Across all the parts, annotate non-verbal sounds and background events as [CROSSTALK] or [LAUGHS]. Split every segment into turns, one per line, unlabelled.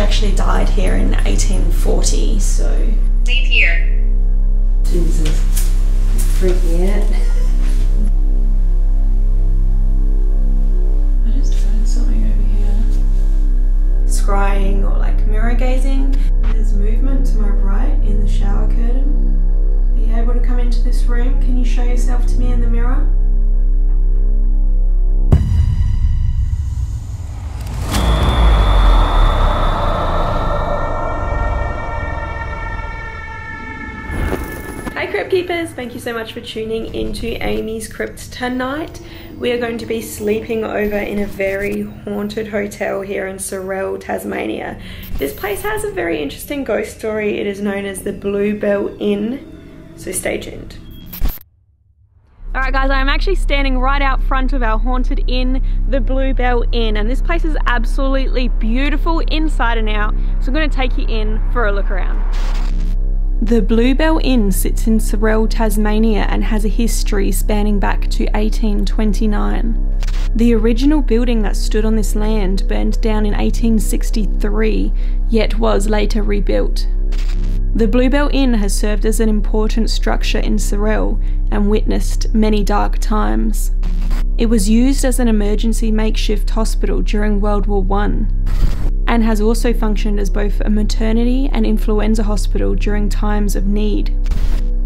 She actually died here in 1840, so.
Leave here.
Jesus. Freak me out.
I just heard something over here. Scrying or like mirror gazing. There's movement to my right in the shower curtain. Are you able to come into this room? Can you show yourself to me in the mirror? Keepers, thank you so much for tuning into Amy's Crypt tonight. We are going to be sleeping over in a very haunted hotel here in Sorell, Tasmania. This place has a very interesting ghost story. It is known as the Blue Bell Inn, so stay tuned. Alright guys, I'm actually standing right out front of our haunted inn, the Blue Bell Inn, and this place is absolutely beautiful inside and out, so I'm going to take you in for a look around. The Blue Bell Inn sits in Sorell, Tasmania and has a history spanning back to 1829. The original building that stood on this land burned down in 1863, yet was later rebuilt. The Blue Bell Inn has served as an important structure in Sorell and witnessed many dark times. It was used as an emergency makeshift hospital during World War One and has also functioned as both a maternity and influenza hospital during times of need.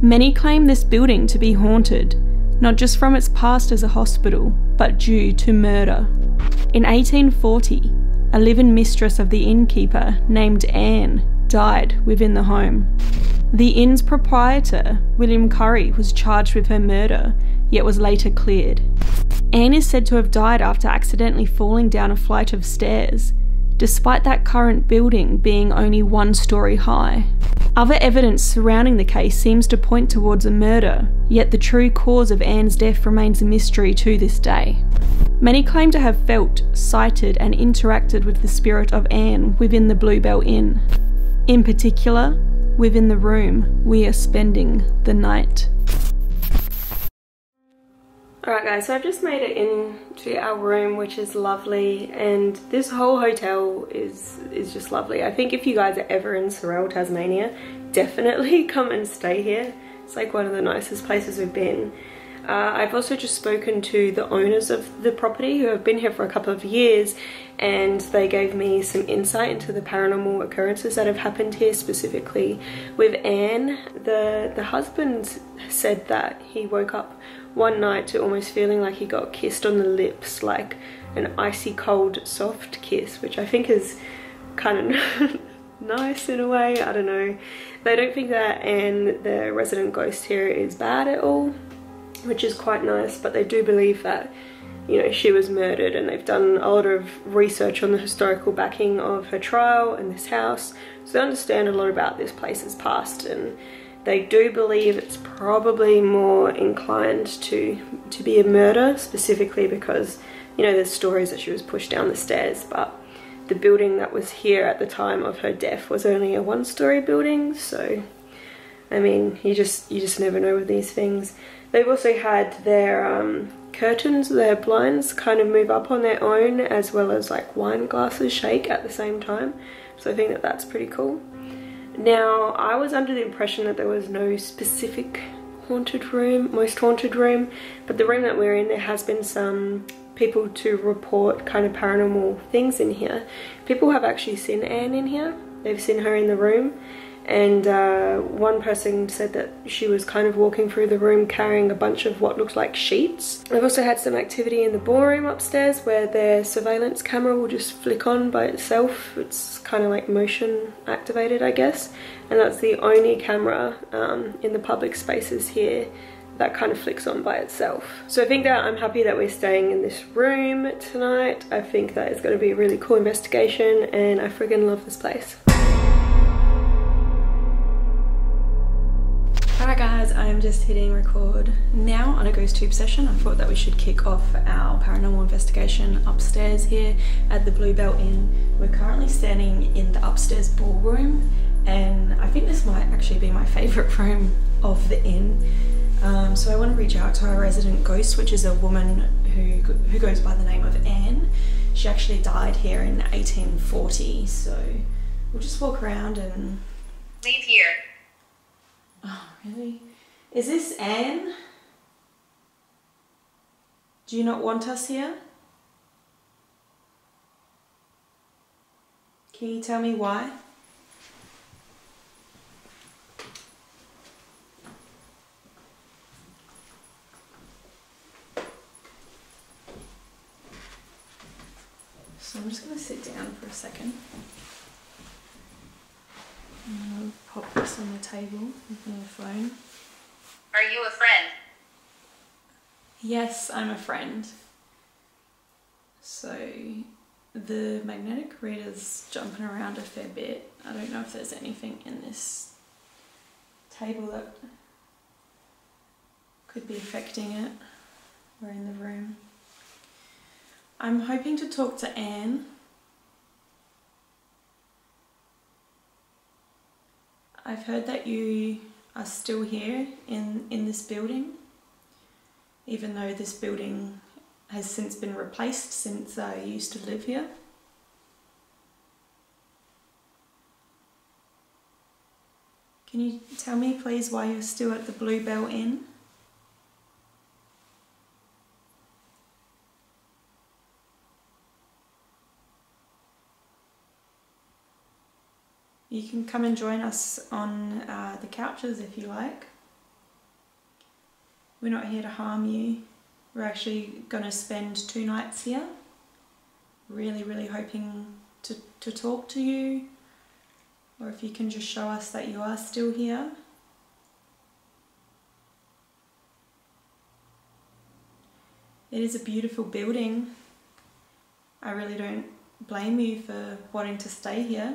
Many claim this building to be haunted, not just from its past as a hospital, but due to murder. In 1840, a live-in mistress of the innkeeper named Ann died within the home. The inn's proprietor, William Curry, was charged with her murder, yet was later cleared. Ann is said to have died after accidentally falling down a flight of stairs, despite that current building being only one story high. Other evidence surrounding the case seems to point towards a murder, yet the true cause of Ann's death remains a mystery to this day. Many claim to have felt, sighted, and interacted with the spirit of Ann within the Blue Bell Inn. In particular, within the room we are spending the night. Alright guys, so I've just made it into our room which is lovely and this whole hotel is is just lovely. I think if you guys are ever in Sorell, Tasmania, definitely [LAUGHS] come and stay here. It's like one of the nicest places we've been. Uh, I've also just spoken to the owners of the property who have been here for a couple of years and they gave me some insight into the paranormal occurrences that have happened here specifically with Ann. The, the husband said that he woke up one night to almost feeling like he got kissed on the lips like an icy cold soft kiss which I think is kind of [LAUGHS] nice in a way, I don't know. They don't think that and the resident ghost here, is bad at all which is quite nice, but they do believe that, you know, she was murdered and they've done a lot of research on the historical backing of her trial and this house. So they understand a lot about this place's past and they do believe it's probably more inclined to, to be a murder, specifically because, you know, there's stories that she was pushed down the stairs, but the building that was here at the time of her death was only a one-story building, so I mean, you just you just never know with these things. They've also had their um, curtains, their blinds kind of move up on their own as well as like wine glasses shake at the same time. So I think that that's pretty cool. Now, I was under the impression that there was no specific haunted room, most haunted room, but the room that we're in, there has been some people to report kind of paranormal things in here. People have actually seen Ann in here. They've seen her in the room and uh, one person said that she was kind of walking through the room carrying a bunch of what looked like sheets. I've also had some activity in the ballroom upstairs where their surveillance camera will just flick on by itself. It's kind of like motion activated I guess and that's the only camera um, in the public spaces here that kind of flicks on by itself. So I think that I'm happy that we're staying in this room tonight. I think that it's going to be a really cool investigation and I friggin' love this place. Alright guys, I am just hitting record now on a GhostTube session. I thought that we should kick off our paranormal investigation upstairs here at the Blue Bell Inn. We're currently standing in the upstairs ballroom and I think this might actually be my favourite [LAUGHS] room of the inn. Um, so I want to reach out to our resident ghost, which is a woman who, who goes by the name of Ann. She actually died here in 1840, so We'll just walk around and.
Leave here.
Really? Is this Ann? Do you not want us here? Can you tell me why? So I'm just going to sit down for a second. To pop this on the table with my phone.
Are you a friend?
Yes, I'm a friend. So the magnetic reader's jumping around a fair bit. I don't know if there's anything in this table that could be affecting it We're in the room. I'm hoping to talk to Ann. I've heard that you are still here in, in this building, even though this building has since been replaced since I used to live here. Can you tell me, please, why you're still at the Blue Bell Inn? You can come and join us on uh, the couches if you like. We're not here to harm you. We're actually going to spend two nights here. Really, really hoping to, to talk to you, or if you can just show us that you are still here. It is a beautiful building. I really don't blame you for wanting to stay here.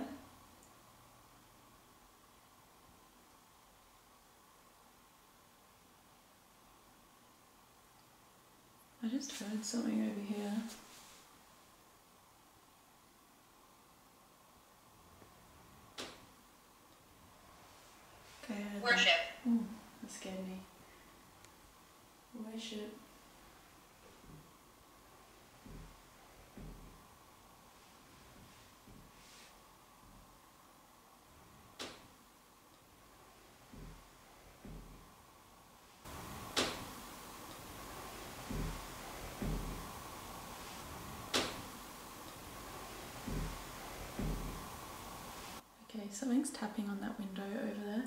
I just heard something over here. Okay, I that.
Worship.
Ooh, that scared me. Worship. Something's tapping on that window over there.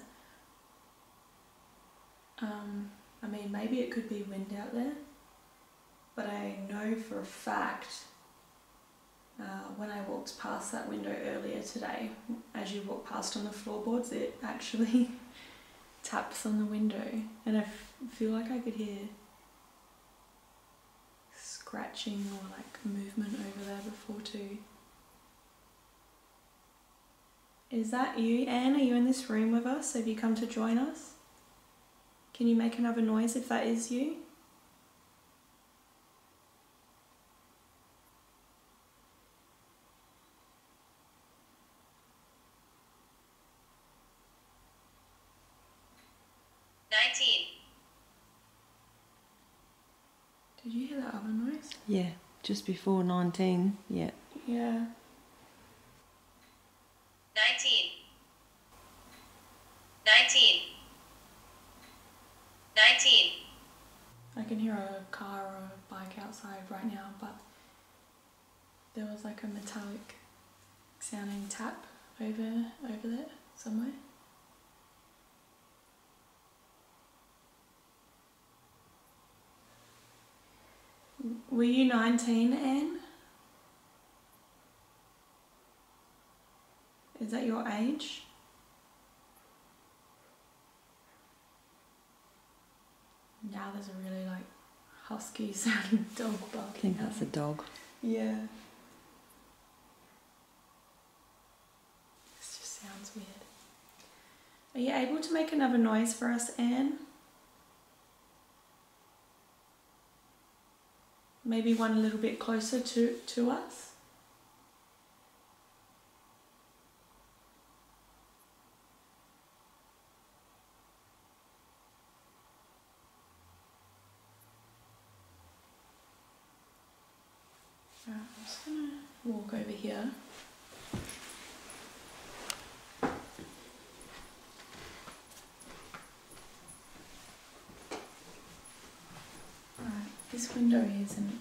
Um, I mean, maybe it could be wind out there, but I know for a fact uh, when I walked past that window earlier today, as you walk past on the floorboards, it actually [LAUGHS] taps on the window, and I feel like I could hear scratching or like movement over there before too. Is that you, Ann? Are you in this room with us? Have you come to join us? Can you make another noise if that is you?
Nineteen.
Did you hear that other noise?
Yeah, just before 19. Yeah.
Yeah.
Nineteen. Nineteen. Nineteen.
I can hear a car or a bike outside right now, but there was like a metallic sounding tap over over there somewhere. Were you 19, Ann? Is that your age? Now there's a really like husky [LAUGHS] sounding dog barking.
I think that's a dog.
Yeah. This just sounds weird. Are you able to make another noise for us, Ann? Maybe one a little bit closer to, to us? Alright, I'm just gonna walk over here. this window isn't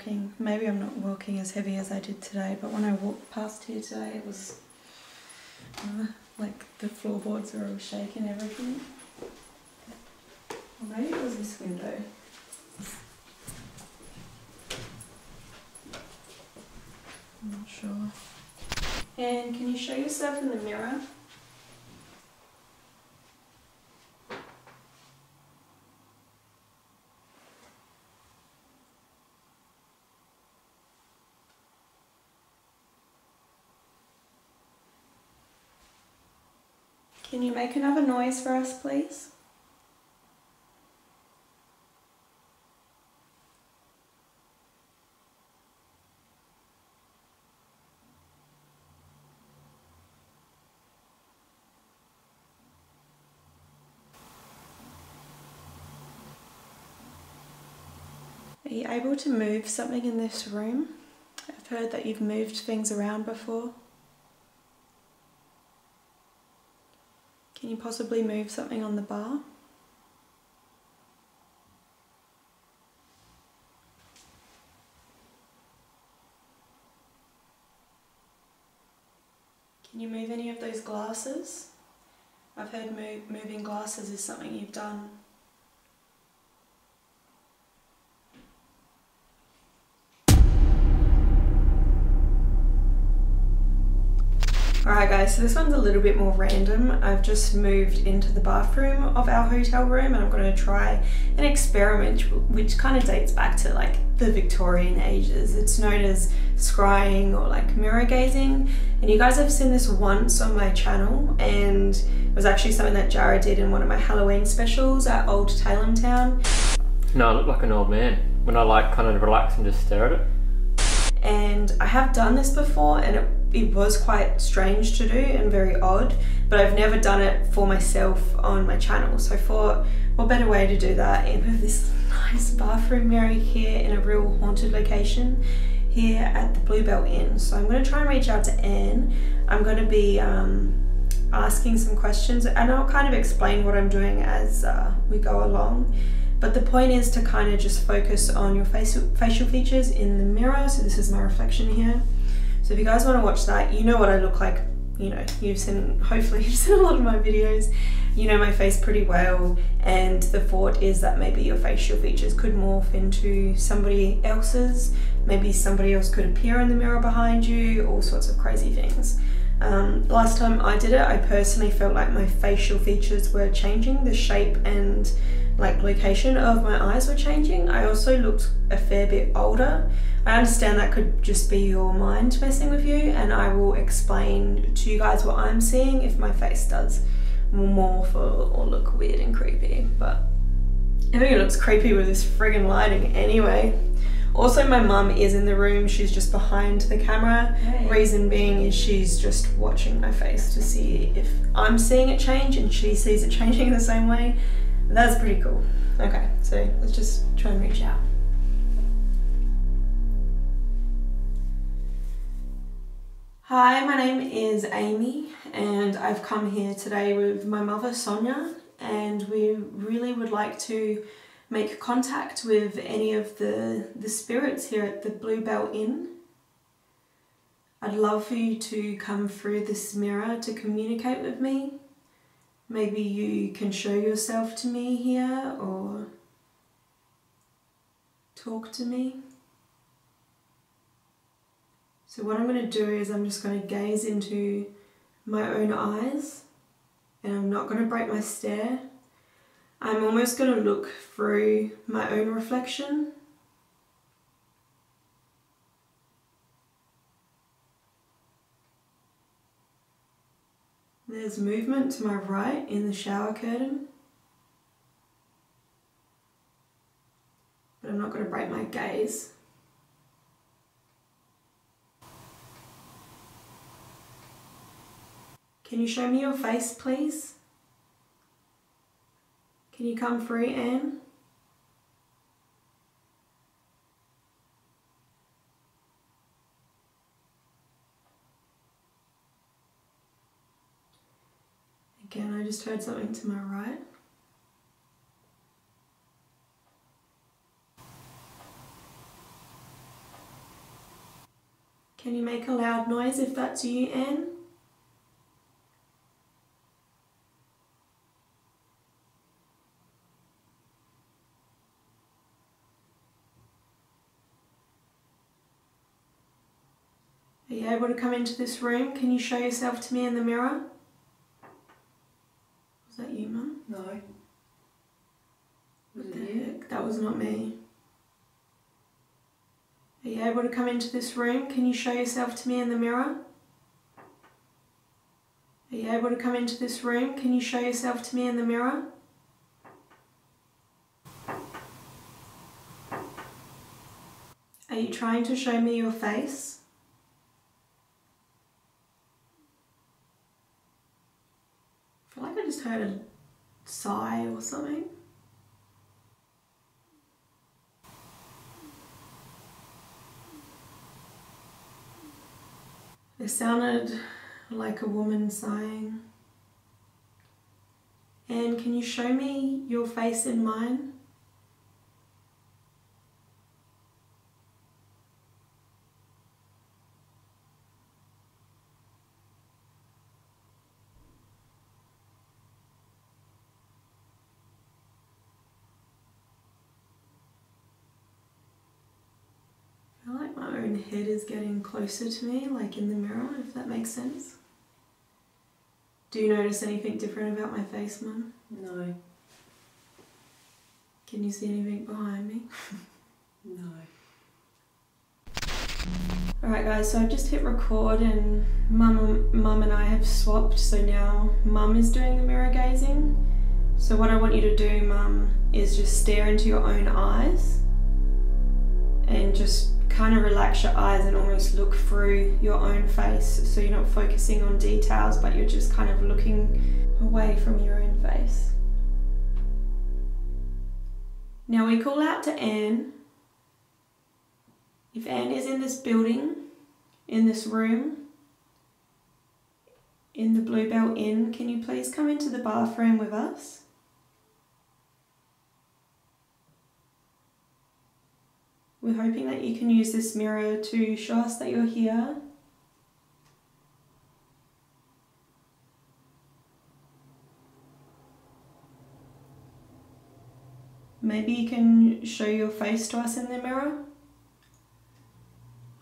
rocking. Maybe I'm not walking as heavy as I did today, but when I walked past here today, it was uh, like the floorboards are all shaking everything. Or maybe it was this window. I'm not sure. And can you show yourself in the mirror? You make another noise for us, please? Are you able to move something in this room? I've heard that you've moved things around before. Can you possibly move something on the bar? Can you move any of those glasses? I've heard moving glasses is something you've done. Alright guys, so this one's a little bit more random. I've just moved into the bathroom of our hotel room and I'm going to try an experiment which kind of dates back to like the Victorian ages. It's known as scrying or like mirror gazing and you guys have seen this once on my channel and it was actually something that Jara did in one of my Halloween specials at Old Tailem Town.
No, I look like an old man when I like kind of relax and just stare at it.
And I have done this before and it it was quite strange to do and very odd, but I've never done it for myself on my channel. So I thought, what better way to do that in with this nice bathroom mirror here in a real haunted location here at the Blue Bell Inn. So I'm going to try and reach out to Ann. I'm going to be um, asking some questions and I'll kind of explain what I'm doing as uh, we go along. But the point is to kind of just focus on your facial features in the mirror. So this is my reflection here. So if you guys want to watch that, you know what I look like. You know, you've seen, hopefully [LAUGHS] you've seen a lot of my videos. You know my face pretty well. And the thought is that maybe your facial features could morph into somebody else's. Maybe somebody else could appear in the mirror behind you, all sorts of crazy things. Um, last time I did it, I personally felt like my facial features were changing, the shape and like location of my eyes were changing. I also looked a fair bit older. I understand that could just be your mind messing with you and I will explain to you guys what I'm seeing if my face does morph or, or look weird and creepy. But I think it looks creepy with this friggin' lighting anyway. Also, my mum is in the room. She's just behind the camera. Hey. Reason being is she's just watching my face to see if I'm seeing it change and she sees it [LAUGHS] changing the same way. That's pretty cool. Okay, so let's just try and reach out. Hi, my name is Amy and I've come here today with my mother Sonia and we really would like to make contact with any of the, the spirits here at the Blue Bell Inn. I'd love for you to come through this mirror to communicate with me. Maybe you can show yourself to me here or talk to me. So what I'm going to do is I'm just going to gaze into my own eyes and I'm not going to break my stare. I'm almost going to look through my own reflection. There's movement to my right in the shower curtain. But I'm not going to break my gaze. Can you show me your face, please? Can you come free, Ann? transferred something to my right. Can you make a loud noise if that's you, Ann? Are you able to come into this room? Can you show yourself to me in the mirror?
No.
What the heck? That was not me. Are you able to come into this room? Can you show yourself to me in the mirror? Are you able to come into this room? Can you show yourself to me in the mirror? Are you trying to show me your face? I feel like I just heard a sigh or something. It sounded like a woman sighing. And can you show me your face in mine? I feel like my own head is getting closer to me, like in the mirror, if that makes sense. Do you notice anything different about my face, Mum?
No.
Can you see anything behind me? [LAUGHS]
No.
Alright guys, so I've just hit record and mum, mum and I have swapped, so now mum is doing the mirror gazing. So what I want you to do, mum, is just stare into your own eyes and just kind of relax your eyes and almost look through your own face so you're not focusing on details but you're just kind of looking away from your own face. Now we call out to Ann if Ann is in this building, in this room, in the Blue Bell Inn, can you please come into the bathroom with us? We're hoping that you can use this mirror to show us that you're here. Maybe you can show your face to us in the mirror.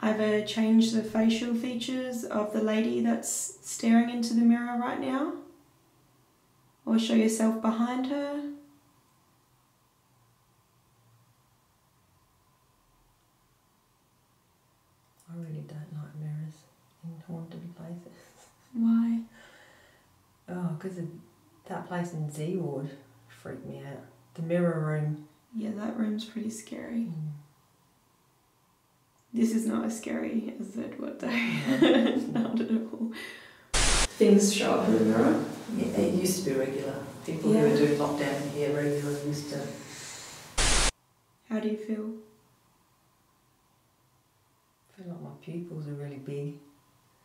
Either uh, change the facial features of the lady that's staring into the mirror right now, or show yourself behind her.
I really don't like mirrors in haunted places.
Why?
Oh, because that place in Z Ward freaked me out. The mirror room.
Yeah, that room's pretty scary.
Mm.
This is not as scary as Z Ward, though. [LAUGHS] not at all. Things show up in the mirror.
Yeah, it used to be regular. People
Yeah.
who were doing lockdown here regularly used to.
How do you feel?
I feel like my pupils are really big.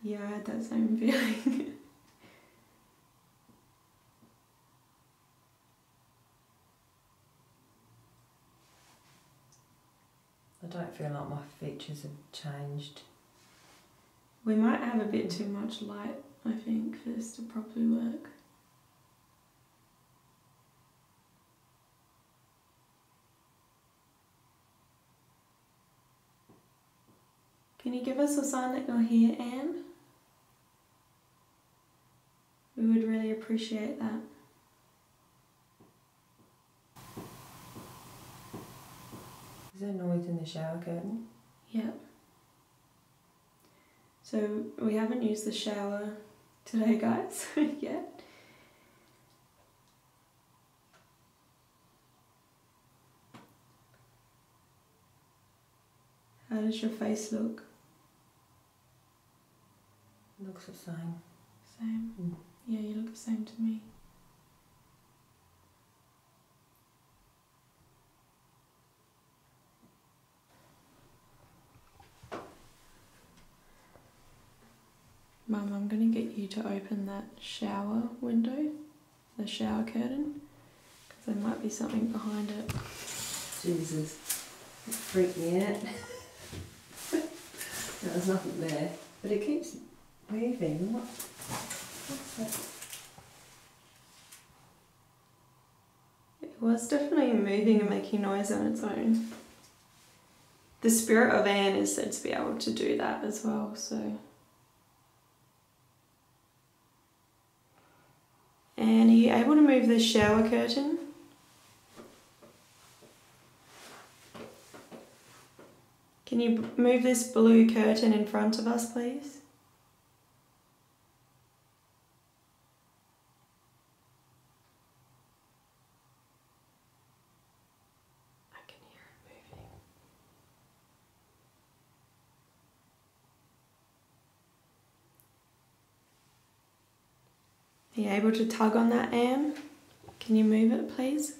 Yeah, I had that same [LAUGHS] feeling.
I don't feel like my features have changed.
we might have a bit too much light, I think, for this to properly work. Can you give us a sign that you're here, Ann? We would really appreciate that.
There noise in the shower curtain?
Yep. So we haven't used the shower today, guys, [LAUGHS] yet. How does your face look?
looks the same.
Same.
Mm.
Yeah, you look the same to me. Mum, I'm gonna get you to open that shower window, the shower curtain, because there might be something behind it.
Jesus. It freaked me out. [LAUGHS] There's nothing there. But it keeps moving. What? What's that?
It was definitely moving and making noise on its own. The spirit of Ann is said to be able to do that as well, so. And are you able to move the shower curtain? Can you move this blue curtain in front of us, please? Are you able to tug on that, Ann? Can you move it, please?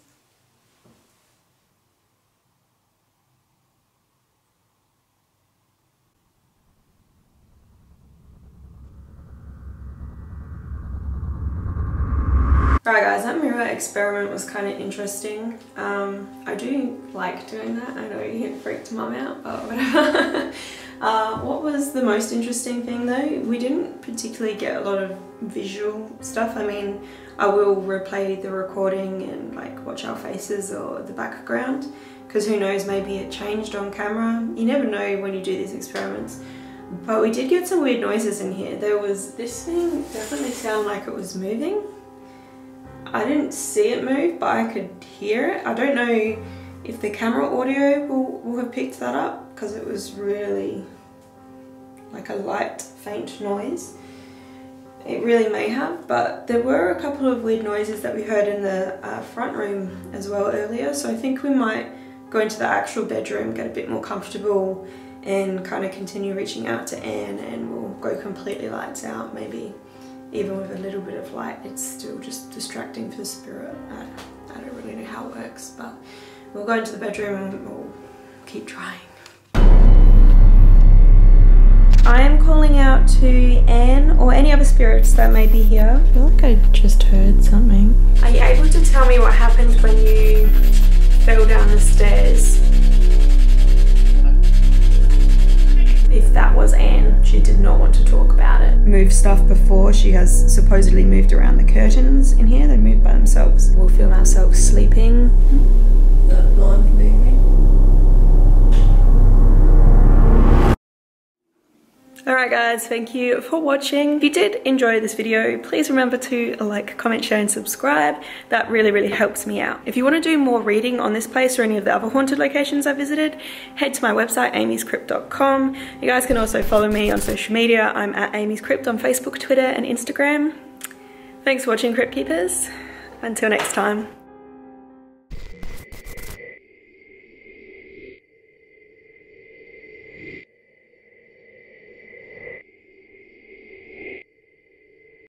Alright guys, that mirror experiment was kind of interesting. Um, I do like doing that. I know it freaked mum out, but whatever. [LAUGHS] uh, what was the most interesting thing though? We didn't particularly get a lot of visual stuff. I mean, I will replay the recording and like watch our faces or the background because who knows, maybe it changed on camera. You never know when you do these experiments. But we did get some weird noises in here. There was this thing definitely sounded like it was moving. I didn't see it move, but I could hear it. I don't know if the camera audio will, will have picked that up because it was really like a light, faint noise. It really may have, but there were a couple of weird noises that we heard in the uh, front room as well earlier. So I think we might go into the actual bedroom, get a bit more comfortable and kind of continue reaching out to Ann and we'll go completely lights out maybe even with a little bit of light, it's still just distracting for the spirit. I, I don't really know how it works, but we'll go into the bedroom and we'll keep trying. I am calling out to Ann or any other spirits that may be here. I feel like I just heard something. Are you able to tell me what happened when you fell down the stairs? If that was Ann. She did not want to talk about it. Move stuff before. She has supposedly moved around the curtains in here. They move by themselves. We'll feel ourselves sleeping.
That blind moving.
Alright guys, thank you for watching. If you did enjoy this video, please remember to like, comment, share and subscribe. That really, really helps me out. If you want to do more reading on this place or any of the other haunted locations I visited, head to my website, amy'scrypt.com. You guys can also follow me on social media. I'm at Amy's Crypt on Facebook, Twitter and Instagram. Thanks for watching Crypt Keepers. Until next time.